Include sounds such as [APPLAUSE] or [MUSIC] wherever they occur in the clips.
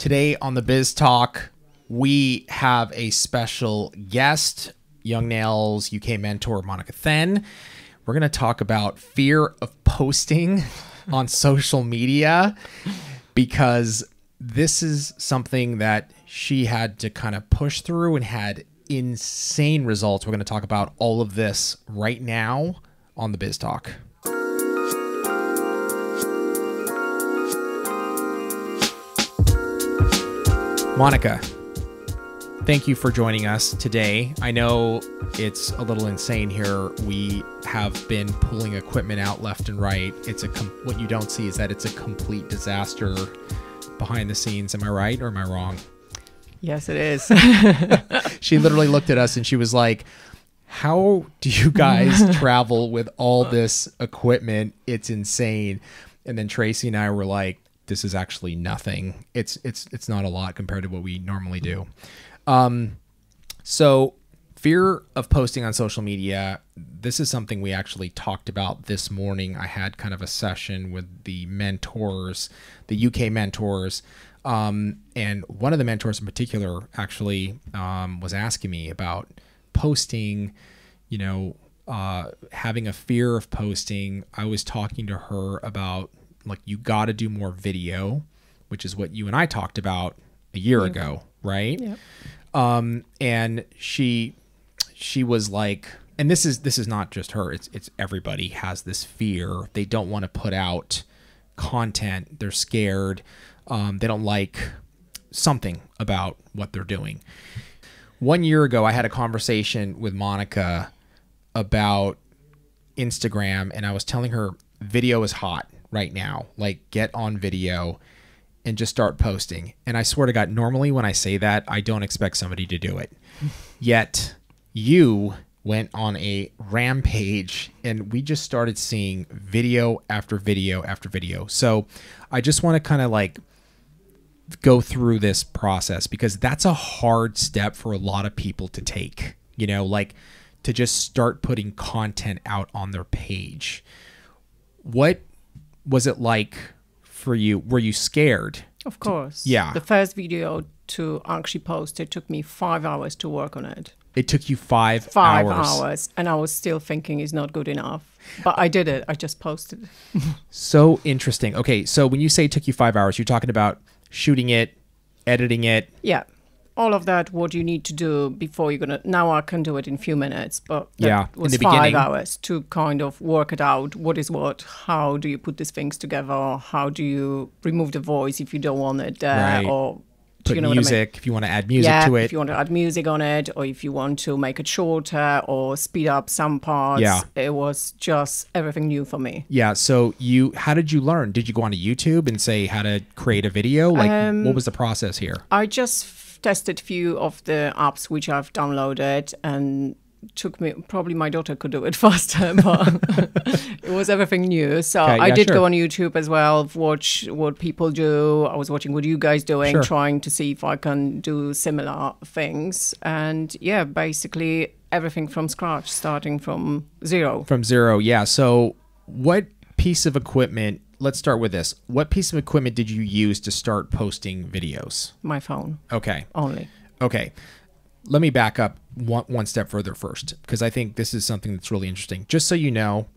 Today on the Biz Talk, we have a special guest, Young Nails UK mentor Monika Then. We're going to talk about fear of posting [LAUGHS] on social media because this is something that she had to kind of push through and had insane results. We're going to talk about all of this right now on the Biz Talk. Monika, thank you for joining us today. I know it's a little insane here. We have been pulling equipment out left and right. It's a com- what you don't see is that it's a complete disaster behind the scenes. Am I right or am I wrong? Yes, it is. [LAUGHS] she literally looked at us and she was like, "How do you guys [LAUGHS] travel with all this equipment? It's insane." And then Tracy and I were like, this is actually nothing. It's it's it's not a lot compared to what we normally do. Um, so fear of posting on social media. This is something we actually talked about this morning. I had kind of a session with the mentors, the UK mentors. Um, and one of the mentors in particular actually um, was asking me about posting, you know, uh, having a fear of posting. I was talking to her about like you got to do more video, which is what you and I talked about a year ago, right? Yep. Um, and she she was like, and this is this is not just her. It's it's everybody has this fear. They don't want to put out content. They're scared. Um, they don't like something about what they're doing. One year ago, I had a conversation with Monika about Instagram, and I was telling her video is hot right now. Like, get on video and just start posting. And I swear to God, normally when I say that, I don't expect somebody to do it. [LAUGHS] Yet, you went on a rampage and we just started seeing video after video after video. So, I just want to kind of like go through this process because that's a hard step for a lot of people to take, you know, like to just start putting content out on their page. What was it like for you? Were you scared? Of course. Yeah. The first video to actually post, it took me five hours to work on it. It took you five, Five hours. hours. And I was still thinking it's not good enough. But I did it. I just posted. [LAUGHS] So interesting. Okay, so when you say it took you five hours, you're talking about shooting it, editing it. Yeah. All of that, what you need to do before you're going to. Now I can do it in a few minutes, but Yeah, in was the five beginning- hours to kind of work it out. What is what? How do you put these things together? How do you remove the voice if you don't want it there? Right. Or Put you know what I mean? music if you want to add music yeah, to it. if you want to add music on it, or if you want to make it shorter or speed up some parts. Yeah. It was just everything new for me. yeah. So you, how did you learn? Did you go onto YouTube and say how to create a video? Like, Um, what was the process here? I just tested few of the apps which I've downloaded and took me probably my daughter could do it [LAUGHS] faster but [LAUGHS] it was everything new so Okay, i yeah, did sure. go on youtube as well watch what people do i was watching what you guys doing Sure. trying to see if i can do similar things and yeah basically everything from scratch starting from zero From zero, yeah. So, what piece of equipment? Let's start with this. What piece of equipment did you use to start posting videos? my phone Okay, only okay. Let me back up one, one step further first, because I think this is something that's really interesting. Just so you know,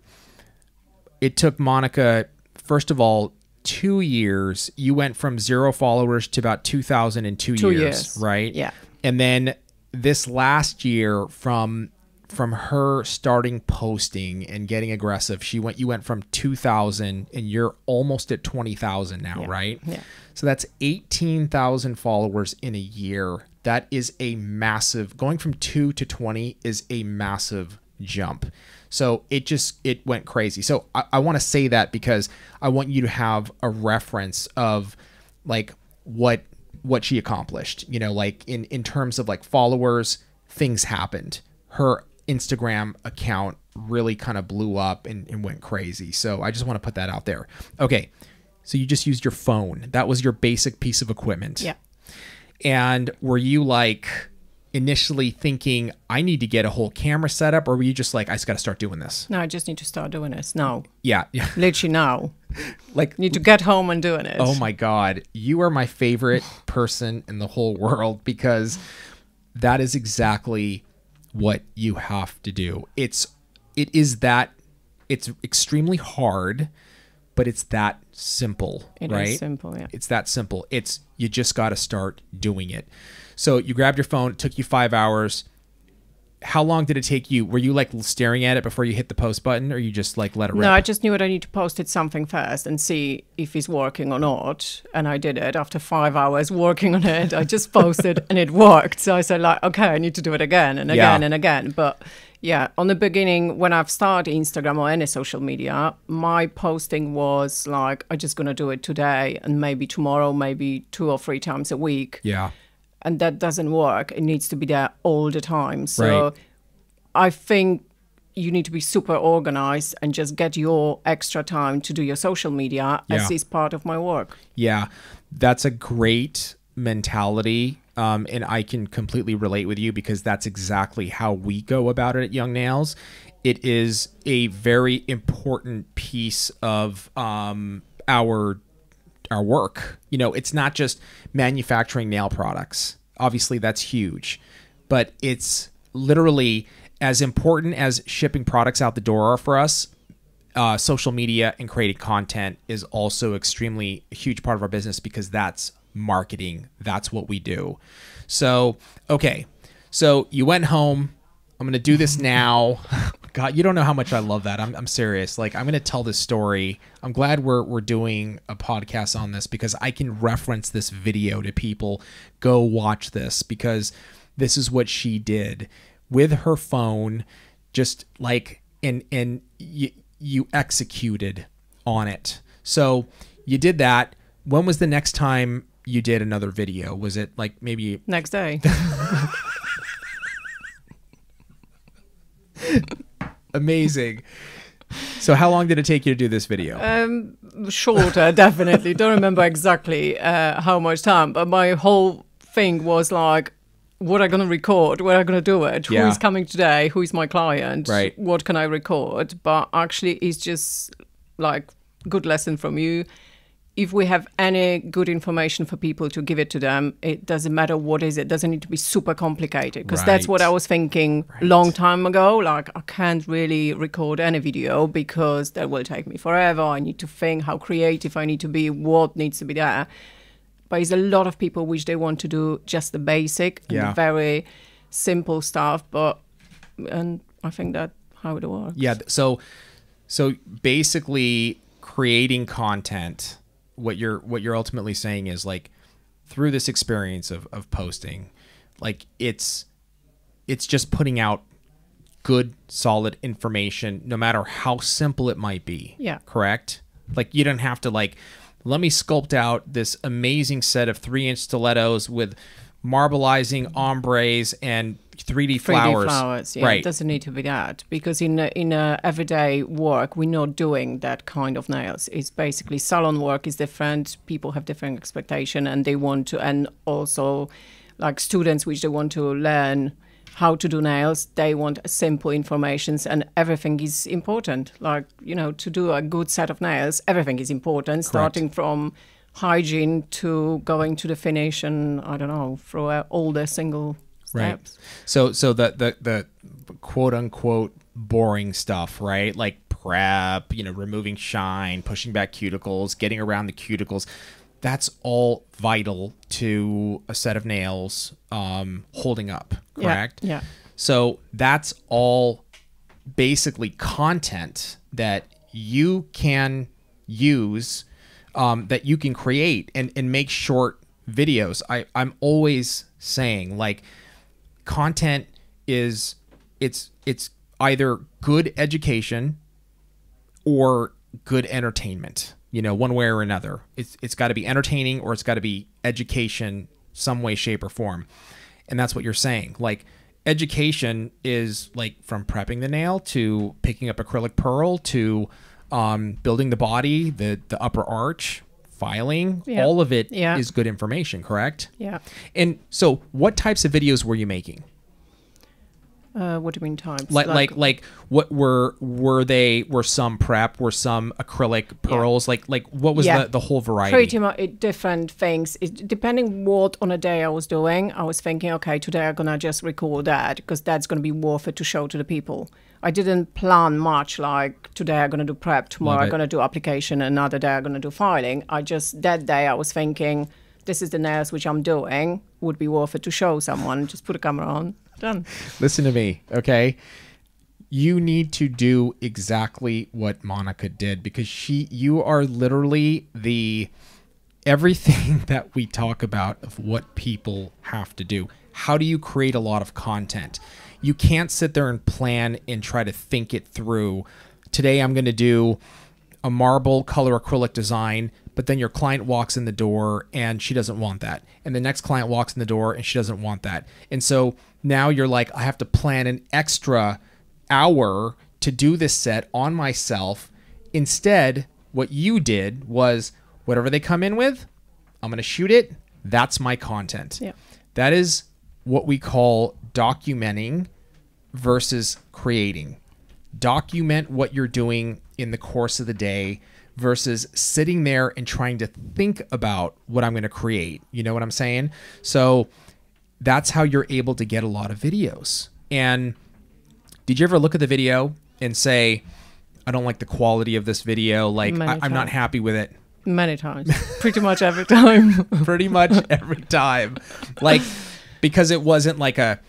it took Monika, first of all, two years. You went from zero followers to about 2,000 in two, Two years, years. right? Yeah. And then this last year, from from her starting posting and getting aggressive, she went. You went from 2,000, and you're almost at 20,000 now, Yeah. right? Yeah. So that's 18,000 followers in a year. That is a massive, going from two to 20 is a massive jump. So it just, it went crazy. So I, I want to say that because I want you to have a reference of like what, what she accomplished, you know, like in, in terms of like followers, things happened. Her Instagram account really kind of blew up and, and went crazy. So I just want to put that out there. Okay. So you just used your phone. That was your basic piece of equipment. yeah And were you like, initially thinking I need to get a whole camera setup, or were you just like I just got to start doing this? No, I just need to start doing this now. Yeah, yeah. [LAUGHS] Literally now. Like Need to get home and doing it. Oh my god, you are my favorite person in the whole [LAUGHS] world because that is exactly what you have to do. It's it is that it's extremely hard, but it's that simple, It is right? simple, yeah. It's that simple. It's you just got to start doing it. So you grabbed your phone, it took you 5 hours. How long did it take you? Were you like staring at it before you hit the post button or you just like let it rip? No, I just knew that I need to post it something first and see if it's working or not. And I did it after five hours working on it. I just posted and it worked. So I said like, okay, I need to do it again and Yeah. again and again. But yeah, on the beginning, when I've started Instagram or any social media, my posting was like, I'm just gonna do it today and maybe tomorrow, maybe two or three times a week yeah. And that doesn't work. It needs to be there all the time. So Right. I think you need to be super organized and just get your extra time to do your social media Yeah. as is part of my work. Yeah, that's a great mentality. Um, and I can completely relate with you because that's exactly how we go about it at Young Nails. It is a very important piece of um, our our work. You know, it's not just manufacturing nail products. Obviously, that's huge, but it's literally as important as shipping products out the door are for us uh, social media and creating content is also extremely a huge part of our business because that's marketing. That's what we do. So, okay. So you went home. I'm going to do this [LAUGHS] now. God, you don't know how much I love that. I'm, I'm serious. Like, I'm going to tell this story. I'm glad we're, we're doing a podcast on this because I can reference this video to people. Go watch this because this is what she did with her phone. Just like, and, and you, you executed on it. So you did that. When was the next time you did another video? Was it like maybe Next day. [LAUGHS] [LAUGHS] amazing? So how long did it take you to do this video? um, shorter, definitely. Don't remember exactly uh, how much time, but my whole thing was like, what am I going to record? Where am I going to do it? Yeah. Who is coming today? Who is my client? Right. What can I record? But actually, it's just like good lesson from you. If we have any good information for people to give it to them, it doesn't matter what is it. Doesn't need to be super complicated because that's what I was thinking long time ago. Like I can't really record any video because that will take me forever. I need to think how creative I need to be, what needs to be there. But it's a lot of people which they want to do just the basic and Yeah. the very simple stuff. But and I think that how it works. yeah. So, so basically creating content, what you're, what you're ultimately saying is like through this experience of, of posting, like it's, it's just putting out good, solid information, no matter how simple it might be. Yeah. Correct? Like you don't have to like, let me sculpt out this amazing set of three inch stilettos with marbleizing ombres and 3D, 3D flowers. flowers. yeah, right. It doesn't need to be that because in a, in a everyday work, we're not doing that kind of nails. It's basically salon work is different. People have different expectation, and they want to, and also like students which they want to learn how to do nails. They want simple informations, and everything is important. Like you know, to do a good set of nails, everything is important. Starting from hygiene to going to the finish, and I don't know, through uh, all the single Right. So so the the the quote unquote boring stuff, right? Like prep, you know, removing shine, pushing back cuticles, getting around the cuticles. That's all vital to a set of nails um, holding up, correct? Yeah. yeah. So that's all basically content that you can use, um, that you can create and, and make short videos. I, I'm always saying like content is it's it's either good education or good entertainment you know one way or another. It's it's got to be entertaining or it's got to be education some way shape or form. And that's what you're saying. Like education is like from prepping the nail to picking up acrylic pearl to um, building the body the the upper arch filing, Yeah. all of it is Yeah. good information, correct? Yeah. And so, what types of videos were you making? Uh, what do you mean times? Like, like, like, what were were they? Were some prep? Were some acrylic pearls? Like, like, what was Yeah. the the whole variety? pretty much different things. It, depending what on a day I was doing, I was thinking, okay, today I'm gonna just record that because that's gonna be worth it to show to the people. I didn't plan much like today I'm gonna do prep, tomorrow I'm gonna do application, another day I'm gonna do filing. I just that day I was thinking, this is the nails which I'm doing, would be worth it to show someone. Just put a camera on, done. Listen to me, okay? You need to do exactly what Monika did because she you are literally the everything [LAUGHS] that we talk about of what people have to do. How do you create a lot of content? You can't sit there and plan and try to think it through. Today I'm going to do a marble color acrylic design, but then your client walks in the door and she doesn't want that. And the next client walks in the door and she doesn't want that. And so now you're like, I have to plan an extra hour to do this set on myself. Instead, what you did was whatever they come in with, I'm going to shoot it. That's my content. Yeah. That is what we call documenting versus creating. Document what you're doing in the course of the day versus sitting there and trying to think about what I'm going to create. You know what I'm saying? So that's how you're able to get a lot of videos. And did you ever look at the video and say, I don't like the quality of this video. Like, Many I, I'm not happy with it. Many times, pretty much every [LAUGHS] time. [LAUGHS] pretty much every time. Like because it wasn't like a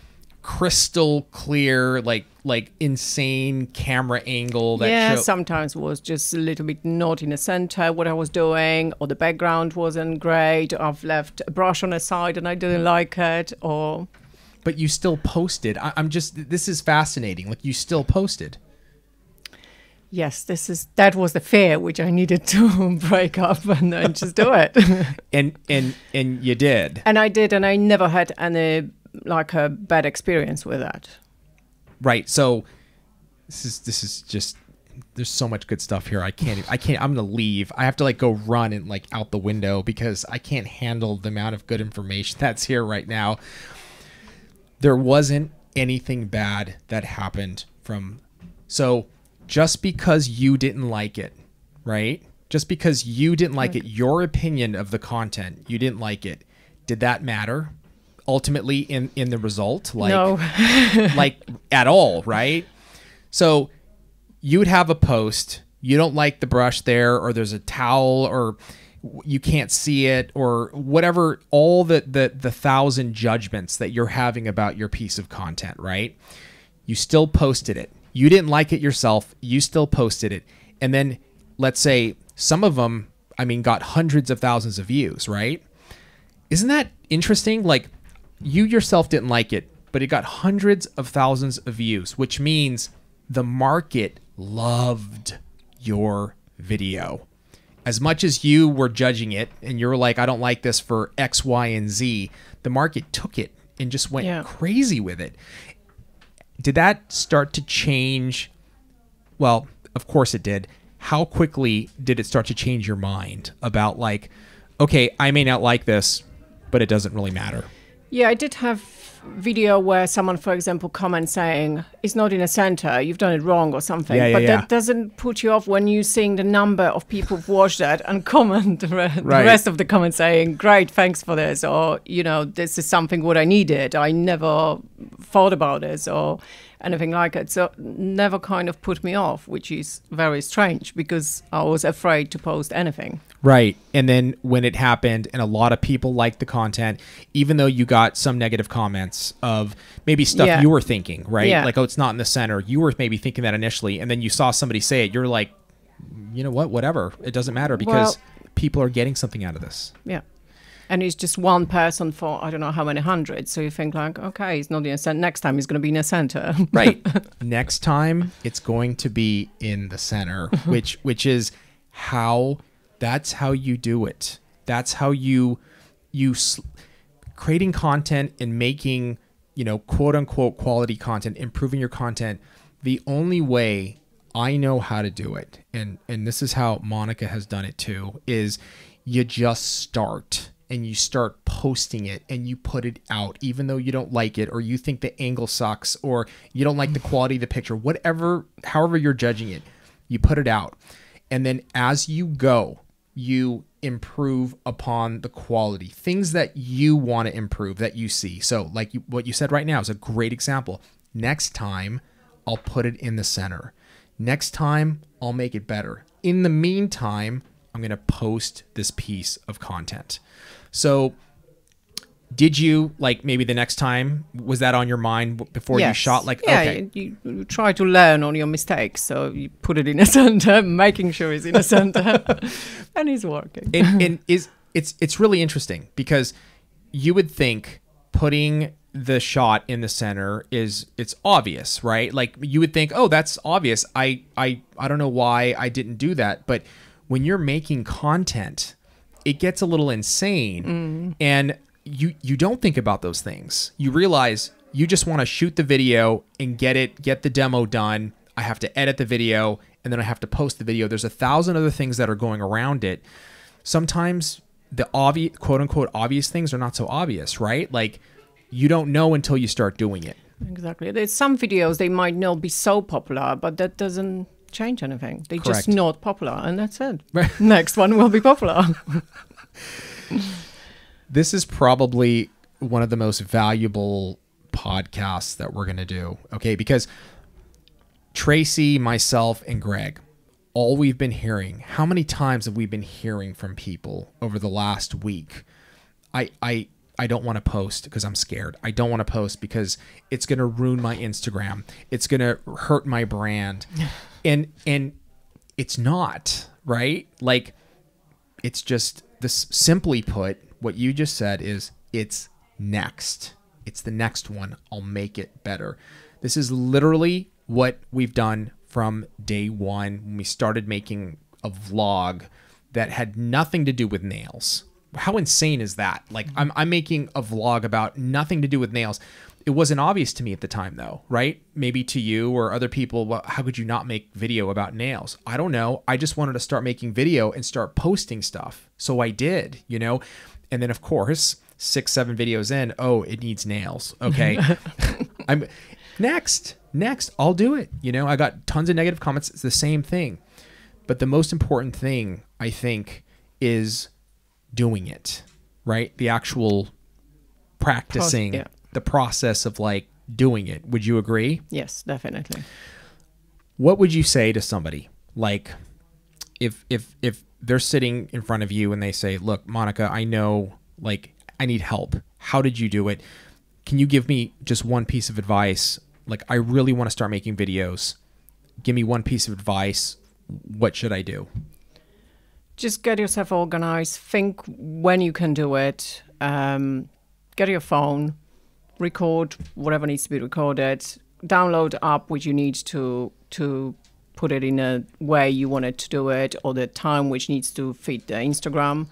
crystal clear like like insane camera angle that yeah, show- sometimes was just a little bit not in the center what I was doing, or the background wasn't great. Or I've left a brush on the side and I didn't mm. like it, or but you still posted. I, I'm just this is fascinating. Like you still posted. yes, this is that was the fear which I needed to [LAUGHS] break up and then just do it. [LAUGHS] And and and you did. and I did, and I never had any like a bad experience with that. Right. So this is this is just there's so much good stuff here. I can't I can't I'm going to leave. I have to like go run and like out the window because I can't handle the amount of good information [LAUGHS] that's here right now. There wasn't anything bad that happened from so just because you didn't like it, right? Just because you didn't like it, your opinion of the content, you didn't like it. Did that matter ultimately in in the result? Like no, [LAUGHS] like at all, right? So you would have a post, you don't like the brush there, or there's a towel, or you can't see it, or whatever, all the, the, the thousand judgments that you're having about your piece of content, right? You still posted it. You didn't like it yourself, you still posted it. And then let's say some of them, I mean, got hundreds of thousands of views, right? Isn't that interesting? Like, you yourself didn't like it, but it got hundreds of thousands of views, which means the market loved your video. As much as you were judging it and you were like, I don't like this for X, Y, and Z, the market took it and just went Yeah. crazy with it. Did that start to change? Well, of course it did. How quickly did it start to change your mind about, like, okay, I may not like this, but it doesn't really matter? Yeah, I did have video where someone, for example, comments saying it's not in a center, you've done it wrong or something. Yeah, yeah, but yeah. that doesn't put you off when you're seeing the number of people who've watched that and comment the, re- Right. the rest of the comments saying, "Great, thanks for this," or you know, "This is something what I needed. I never thought about this," or anything like it. So never kind of put me off, which is very strange because I was afraid to post anything. Right. And then when it happened and a lot of people liked the content, even though you got some negative comments of maybe stuff Yeah. you were thinking, right? Yeah. Like, oh, it's not in the center. You were maybe thinking that initially. And then you saw somebody say it. You're like, mm, you know what? Whatever. It doesn't matter because Well- people are getting something out of this. Yeah. And it's just one person for I don't know how many hundreds. So you think like, okay, he's not in a center. Next time he's going to be in a center. [LAUGHS] Right. Next time it's going to be in the center, [LAUGHS] uh-huh. which which is how that's how you do it. That's how you you creating content and making, you know, quote unquote quality content, improving your content. The only way I know how to do it, and and this is how Monika has done it too, is you just start and you start posting it and you put it out, even though you don't like it or you think the angle sucks or you don't like the [SIGHS] quality of the picture, whatever, however you're judging it, you put it out. And then as you go, you improve upon the quality, things that you want to improve that you see. So, like you, what you said right now is a great example. Next time, I'll put it in the center. Next time, I'll make it better. In the meantime, I'm going to post this piece of content. So, did you like maybe the next time was that on your mind before you shot? Like, yeah, okay, you, you try to learn on your mistakes, so you put it in a [LAUGHS] center, making sure it's in a center, [LAUGHS] and it's working. and, [LAUGHS] and is it's it's really interesting because you would think putting the shot in the center is it's obvious right like you would think oh that's obvious i i i don't know why i didn't do that but when you're making content it gets a little insane. Mm. And you you don't think about those things. You realize you just want to shoot the video and get it get the demo done. I have to edit the video and then i have to post the video. There's a thousand other things that are going around it. Sometimes the obvious quote unquote obvious things are not so obvious right? Like you don't know until you start doing it. Exactly. There's some videos they might not be so popular, but that doesn't change anything. They're Correct. just not popular, and that's it. [LAUGHS] Next one will be popular. [LAUGHS] this is probably one of the most valuable podcasts that we're going to do. Okay. Because Tracy, myself, and Greg, all we've been hearing, how many times have we been hearing from people over the last week? I, I, I don't want to post because I'm scared. I don't want to post because it's going to ruin my Instagram. It's going to hurt my brand. [LAUGHS] and and it's not, right? Like it's just this simply put what you just said is it's next. It's the next one. I'll make it better. This is literally what we've done from day one when we started making a vlog that had nothing to do with nails. How insane is that? Like i'm, I'm making a vlog about nothing to do with nails it wasn't obvious to me at the time though right? Maybe to you or other people well, how could you not make video about nails? I don't know. I just wanted to start making video and start posting stuff. So i did you know? And then of course six seven videos in oh it needs nails. Okay. [LAUGHS] I'm next next i'll do it. You know i got tons of negative comments. It's the same thing. But the most important thing i think is doing it right? The actual practicing yeah. The process of like doing it. Would you agree? Yes, definitely. what would you say to somebody? Like if if if they're sitting in front of you and they say look monika i know like i need help. How did you do it? Can you give me just one piece of advice? Like i really want to start making videos. Give me one piece of advice. What should i do? Just get yourself organized. Think when you can do it. Um, get your phone, record whatever needs to be recorded. Download app which you need to to put it in a way you wanted to do it, or the time which needs to fit the Instagram.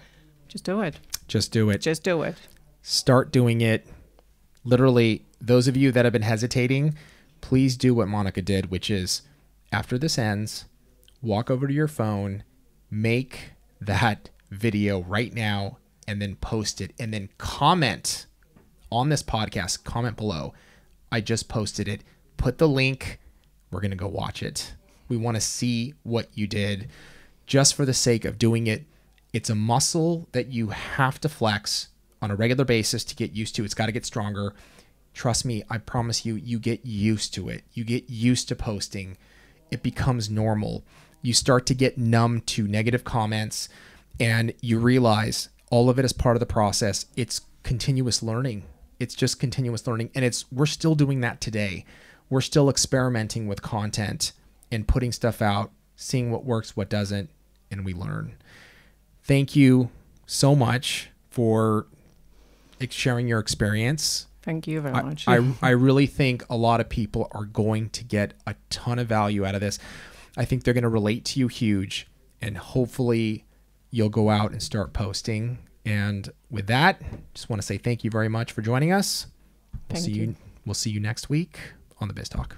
Just do it. just do it Just do it. start doing it. Literally, those of you that have been hesitating, please do what Monika did, which is after this ends, walk over to your phone, make that video right now, and then post it, and then comment on this podcast, comment below. I just posted it. Put the link. We're going to go watch it. We want to see what you did just for the sake of doing it. It's a muscle that you have to flex on a regular basis to get used to. It's got to get stronger. Trust me, I promise you, you get used to it. You get used to posting. It becomes normal. You start to get numb to negative comments and you realize all of it is part of the process. It's continuous learning. It's just continuous learning. And it's we're still doing that today. We're still experimenting with content and putting stuff out, seeing what works, what doesn't, and we learn. Thank you so much for sharing your experience. Thank you very I, much. I, [LAUGHS] I really think a lot of people are going to get a ton of value out of this. I think they're going to relate to you huge, and hopefully, you'll go out and start posting. And with that, just want to say thank you very much for joining us. We'll Thank see you. you. We'll see you next week on the Biz Talk.